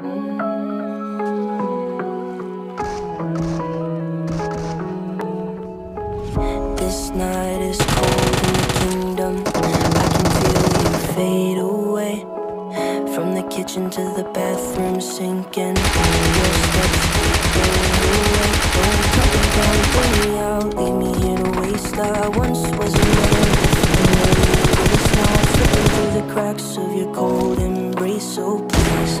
This night is cold in the kingdom. I can feel you fade away. From the kitchen to the bathroom, sinking. Your steps away. Don't me down, bring me out. Leave me here to waste. I once was a man a waste. Now slipping through the cracks of your cold embrace. So please,